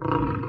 you